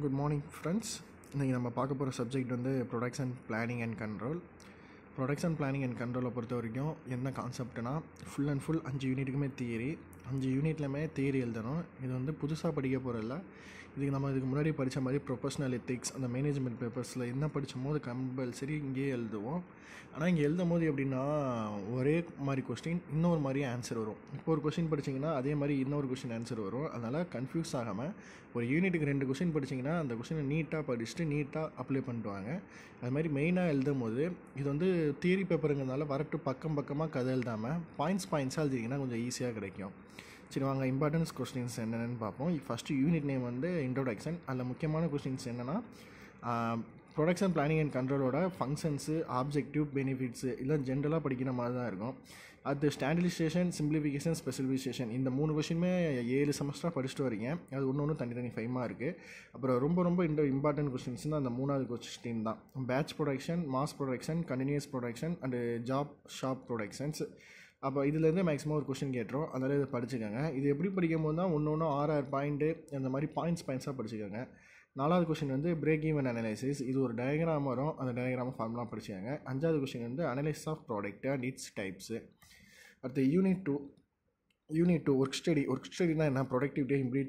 Good morning friends இன்றைக்கி நம்ம பார்க்க போகிற சப்ஜெக்ட் வந்து production planning and control production planning and கண்ட்ரோலை பொறுத்த வரைக்கும் என்ன கான்செப்ட்னா ஃபுல் அண்ட் ஃபுல் அஞ்சு யூனிட்டுக்குமே தியரி அஞ்சு யூனிட்லையுமே தியரி எழுதணும். இது வந்து புதுசாக படிக்க போகிறதில்ல இதுக்கு நம்ம இதுக்கு முன்னாடி படித்த மாதிரி ப்ரொஃபஷனல் எத்திக்ஸ் அந்த மேனேஜ்மெண்ட் பேப்பர்ஸில் என்ன படித்தோமோ அது கம்பல்சரி இங்கேயே எழுதுவோம். ஆனால் இங்கே எழுதும் போது எப்படின்னா ஒரே மாதிரி கொஸ்டின் இன்னொரு மாதிரி ஆன்சர் வரும். இப்போ ஒரு கொஸ்டின் படிச்சிங்கன்னா அதே மாதிரி இன்னொரு கொஸ்டின் ஆன்சர் வரும். அதனால் கன்ஃபியூஸ் ஆகாமல் ஒரு யூனிட்டுக்கு ரெண்டு கொஸ்டின் படிச்சிங்கன்னா அந்த கொஸ்டினை நீட்டாக படிச்சுட்டு நீட்டாக அப்ளை பண்ணிடுவாங்க. அது மாதிரி மெயினாக எழுதும் போது இது வந்து தியரி பேப்பருங்கிறதுனால வரட்டு பக்கம் பக்கமாக கதை எழுதாமல் பாயிண்ட்ஸ் பாயிண்ட்ஸாக எழுதிங்கன்னா கொஞ்சம் ஈஸியாக கிடைக்கும். சரி வாங்க இம்பார்ட்டன்ஸ் கொஸ்டின்ஸ் என்னென்னு பார்ப்போம். ஃபஸ்ட்டு யூனிட் நேம் வந்து இன்ட்ரோடக்ஷன் அதில் முக்கியமான கொஸ்டின்ஸ் என்னென்னா ப்ரொடக்ஷன் பிளானிங் அண்ட் கண்ட்ரோலோட ஃபங்க்ஷன்ஸு ஆப்ஜெக்டிவ் பெனிஃபிட்ஸு இல்லை ஜென்ரலாக படிக்கிற மாதிரி தான் இருக்கும். அது ஸ்டாண்டர்டைசேஷன் சிம்பிளிஃபிகேஷன் ஸ்பெசிஃபிகேஷன் இந்த மூணு கொஷினுமே ஏழு செமஸ்டராக படிச்சுட்டு வரீங்க. அது ஒன்று ஒன்று தனித்தனி ஃபைமாக இருக்குது அப்புறம் ரொம்ப ரொம்ப இந்த இம்பார்ட்டன்ட் கொஸ்டின்ஸ்னால் அந்த மூணாவது கொஸ்டின் தான். Batch production mass production continuous production and job shop productions அப்போ இதுலேருந்து மேக்ஸிமம் ஒரு கொஷின் கேட்டுரும். அதனால் இதை படிச்சுக்கோங்க. இது எப்படி படிக்கும் போது தான் ஒன்று ஒன்று ஆறு ஆறு பாயிண்ட்டு அந்த மாதிரி பாயிண்ட்ஸ் பாயிண்ட்ஸாக படிச்சுக்கோங்க. நாலாவது கொஷின் வந்து பிரேக் ஈவன் அனலைசிஸ் இது ஒரு டயக்ராம் வரும். அந்த டயக்ராம் ஃபார்ம்லாம் படிச்சுக்கோங்க. அஞ்சாவது கொஷின் வந்து analyse of product and its types அடுத்து unit two unit two work study work ஸ்டடினா என்ன? ப்ரொடக்டிவிட்டியை இம்ப்ரீ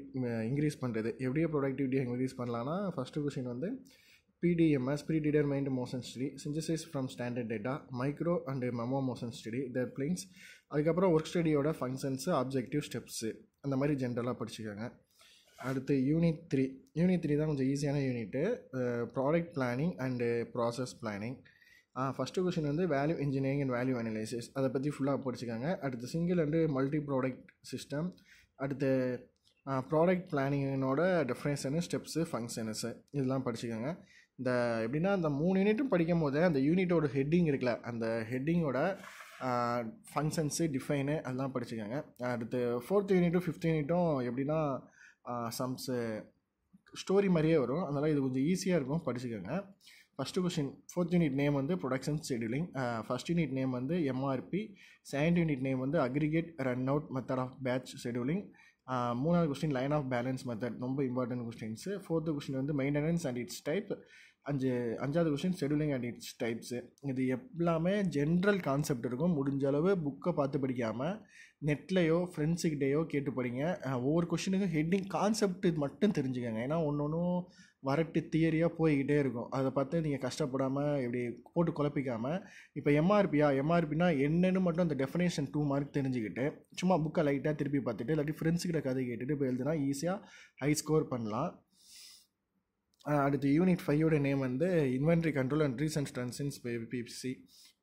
இன்க்ரீஸ் பண்ணுறது எப்படியே ப்ரொடக்டிவிட்டியை இன்க்ரீஸ் பண்ணலான்னா ஃபஸ்ட்டு கொஷின் வந்து PDMS predetermined motion study synthesis from standard data micro and memo motion study their planes. அதுக்கப்புறம் ஒர்க் ஸ்டடியோட ஃபங்க்ஷன்ஸு ஆப்ஜெக்டிவ் ஸ்டெப்ஸு அந்த மாதிரி ஜென்ரலாக படிச்சுக்கோங்க. அடுத்து யூனிட் த்ரீ யூனிட் த்ரீ தான் கொஞ்சம் ஈஸியான unit product planning and process planning first question வந்து value engineering and value analysis அதை பற்றி ஃபுல்லாக படிச்சுக்காங்க. அடுத்து single and multi product system அடுத்து ப்ராடக்ட் பிளானிங்கனோட டெஃபினேஷனு ஸ்டெப்ஸு ஃபங்க்ஷனஸு இதெல்லாம் படிச்சுக்கோங்க. இந்த எப்படின்னா அந்த மூணு யூனிட்டும் படிக்கும் போது அந்த யூனிட்டோட ஹெட்டிங் இருக்குல்ல அந்த ஹெட்டிங்கோட ஃபங்க்ஷன்ஸு டிஃபைனு அதெல்லாம் படிச்சுக்கோங்க அடுத்து ஃபோர்த் யூனிட்டும் ஃபிஃப்த் யூனிட்டும் எப்படின்னா சம்ஸு ஸ்டோரி மாதிரியே வரும். அதனால் இது கொஞ்சம் ஈஸியாக இருக்கும் படிச்சுக்கோங்க. First question fourth unit name வந்து production scheduling first unit name வந்து எம்ஆர்பி செகண்ட் யூனிட் நேம் வந்து aggregate run out method of batch scheduling மூணாவது question line of balance method ரொம்ப இம்பார்ட்டன்ட் கொஸ்டின்ஸு ஃபோர்த்து கொஸ்டின் வந்து மெயின்டெனன்ஸ் அண்ட் இட்ஸ் டைப் அஞ்சு அஞ்சாவது question scheduling and its types இது எல்லாமே general concept இருக்கும். முடிஞ்ச அளவு புக்கை பார்த்து படிக்காமல் நெட்லேயோ ஃப்ரெண்ட்ஸுக்கிட்டேயோ கேட்டு படிங்க. ஒவ்வொரு கொஷினுக்கும் ஹெட்டிங் கான்செப்ட் மட்டும் தெரிஞ்சுக்கோங்க. ஏன்னா ஒன்று ஒன்றும் வரட்டு தியரியாக போய்கிட்டே இருக்கும். அதை பார்த்து நீங்கள் கஷ்டப்படாமல் இப்படி போட்டு குழப்பிக்காமல் இப்போ எம்ஆர்பியா எம்ஆர்பினா என்னென்னு மட்டும் அந்த டெஃபினேஷன் டூ மார்க் தெரிஞ்சுக்கிட்டு சும்மா புக்கை லைட்டாக திருப்பி பார்த்துட்டு இல்லாட்டி ஃப்ரெண்ட்ஸுக்கிட்ட கதை கேட்டுட்டு இப்போ எழுதுனா ஈஸியாக ஹை ஸ்கோர் பண்ணலாம். அடுத்து யூனிட் ஃபைவோட நேம் வந்து inventory control and recent ஸ்ட்ரென்சின்ஸ் BBC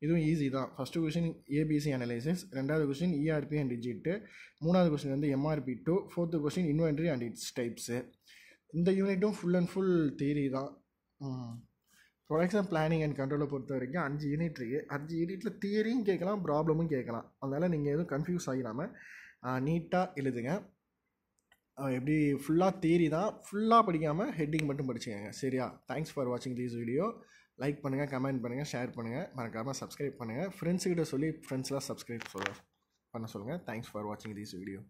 இதுவும் ஈஸி தான். ஃபஸ்ட்டு கொஷின் ஏபிசி அனலைசிஸ் ரெண்டாவது கொஷின் இஆர்பி அண்ட் டிஜிட்டு மூணாவது கொஷின் வந்து MRP two fourth question inventory and its types இந்த யூனிட்டும் ஃபுல் அண்ட் ஃபுல் தியரி தான். ப்ரொடக்ஷன் பிளானிங் அண்ட் கண்ட்ரோலை பொறுத்த வரைக்கும் அஞ்சு யூனிட் இருக்குது அஞ்சு யூனிட்டில் தியரியும் கேட்கலாம் ப்ராப்ளமும் கேட்கலாம். அதனால் நீங்கள் எதுவும் கன்ஃபியூஸ் ஆகிடாமல் நீட்டாக எழுதுங்க. எப்படி ஃபுல்லாக தியரி தான் ஃபுல்லாக படிக்காமல் ஹெட்டிங் மட்டும் படிச்சுக்கோங்க சரியா? தேங்க்ஸ் ஃபார் வாட்சிங் திஸ் வீடியோ லைக் பண்ணுங்கள் கமெண்ட் பண்ணுங்கள் ஷேர் பண்ணுங்கள் மறக்காமல் சப்ஸ்கிரைப் பண்ணுங்கள் ஃப்ரெண்ட்ஸுக்கிட்ட சொல்லி ஃப்ரெண்ட்ஸ்லாம் சப்ஸ்கிரைப் சொல்ல பண்ண சொல்லுங்கள் தேங்க்ஸ் ஃபார் வாட்சிங் திஸ் வீடியோ